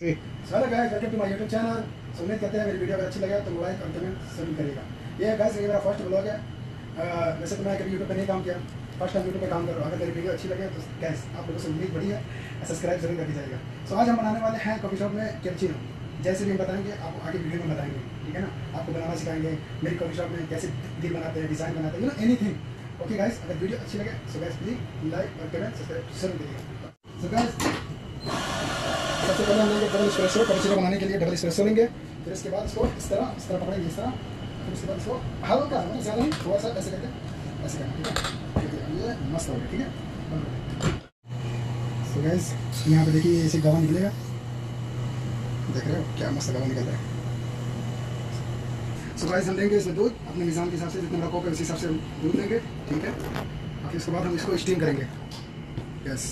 Welcome to my YouTube channel so उम्मीद करते हैं, मेरी वीडियो अगर अच्छी लगे तो लाइक और कमेंट करिएगा। ये गाइस ये मेरा फ़र्स्ट ब्लॉग है। वैसे तो मैं कभी यूट्यूब पे नहीं काम किया। फ़र्स्ट टाइम यूट्यूब पे काम कर रहा हूँ। अगर मेरी वीडियो अच्छी लगे तो आप लोगों से उम्मीद है। सब्सक्राइब ज़रूर करके जाएगा सो आज हम बनाने वाले हैं कॉफ़ी शॉप में कैप्चिनो। जैसे भी हम बताएँगे आपको आगे वीडियो में बताएँगे। ठीक है ना? आपको बनाना सिखाएँगे, मेरी कॉफ़ी शॉप में कैसे दिल बनाते हैं डिज़ाइन बनाते हैं you know anything okay guys अगर वीडियो अच्छी लगे सो गाइस प्लीज़ लाइक और कमेंट सब्सक्राइब ज़रूर करिएगा। सो गाइस पहले हम लेंगे डबल स्प्रेसो कैपेचिनो बनाने के लिए डबल स्प्रेसो लेंगे फिर इसके बाद इसको इस तरह इस तरह पकड़ेंगे इस तरह फिर उसके बाद इसको हल्का मतलब ज़्यादा नहीं थोड़ा सा ऐसे करके ऐसे करना ठीक है ये मस्त हो ठीक है सो गैस यहाँ पे देखिए ऐसे गवा निकलेगा देख रहे हो क्या मस्त गवा निकल रहा है सो गाइस हम लेंगे इसमें दूध अपने मिजान के हिसाब से जितना रखोगे उसी हिसाब से दूध लेंगे ठीक है फिर उसके बाद हम इसको स्टीम करेंगे यस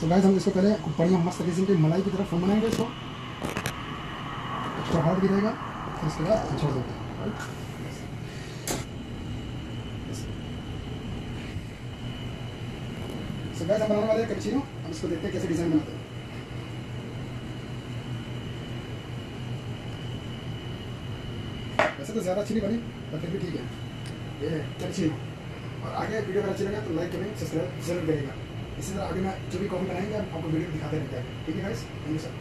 तो गाइस हम इसको पहले बढ़िया मस्त किस्म की मलाई की तरफ़ बनाएँगे इसको। एक्स्ट्रा हार्ड भी रहेगा फिर उसके बाद छोड़ देंगे सो गाइस हम बनाने वाले हैं कैप्चिनो हम इसको देखते हैं कैसे डिज़ाइन बनाते हैं। वैसे तो ज़्यादा अच्छी नहीं बनी, पर फिर भी ठीक है। ये कैप्चिनो और आगे वीडियो अगर अच्छी लगे तो लाइक करें सब्सक्राइब ज़रूर करेगा इसी तरह आगे मैं जो भी कॉपी बनाएँगे आपको वीडियो दिखाते रहते हैं। ठीक है गाइस थैंक यू सर